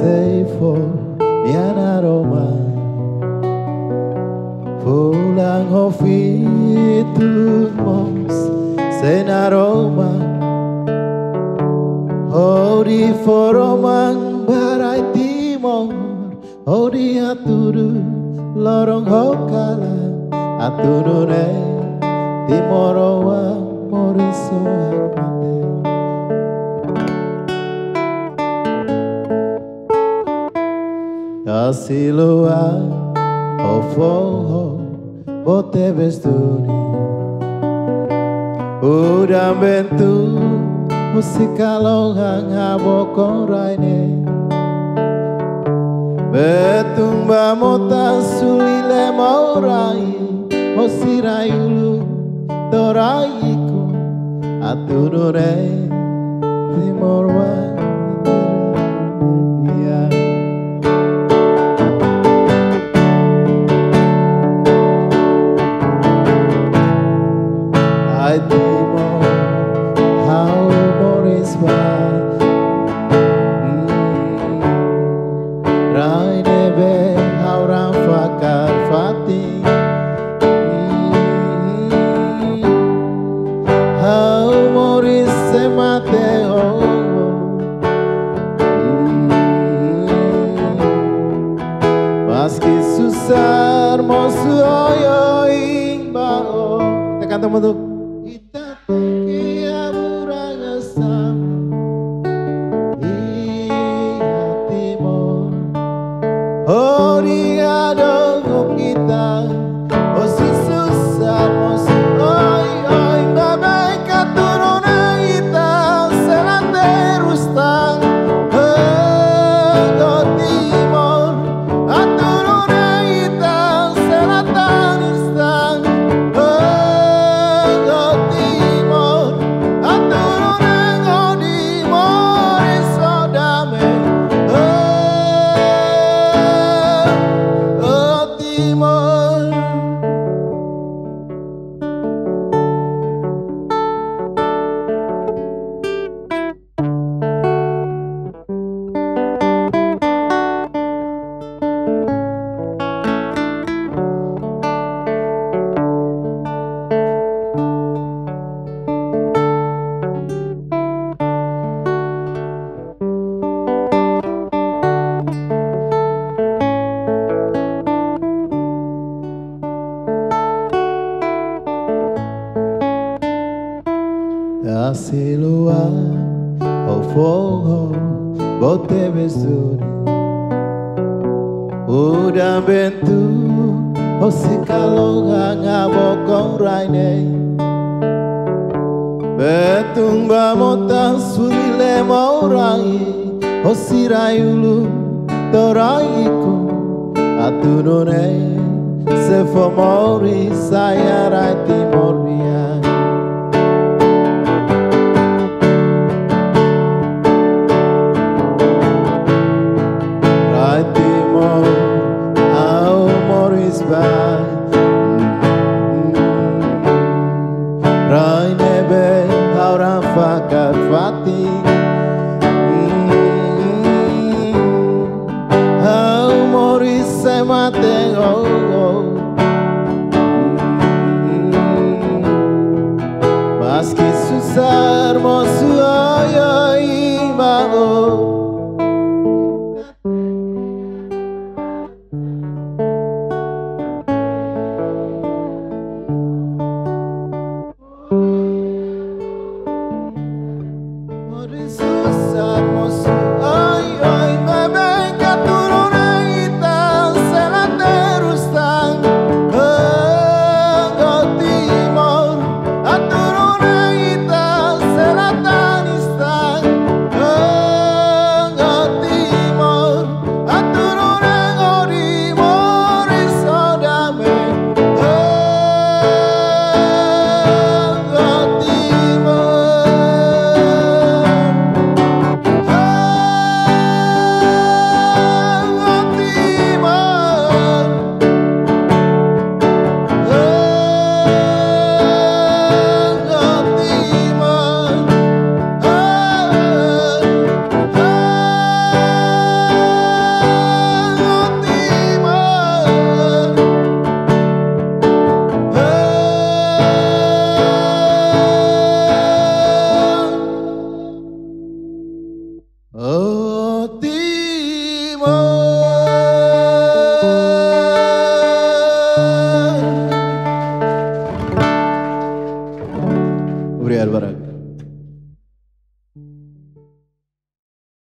for nian aroma Pulang hofitumos sen aroma Hori foromang barai timor Hori aturu lorong hokala Aturu ne timorowa moriso mate Asiloa ofoho oh bote vesturi Udah bentu musikalongang habokong raine. Betung bamota sulile maurai Osirayulu toraiku Atunure timorwa tem. Amores se mateo. Mas que susar moço oi oi na silua o fogo bote besuri. Uda bentu o sikaloga ngabokong raine. Betung bamota surile maurai o siraiulu toraiku atunone se fomori sayarai timor biang mau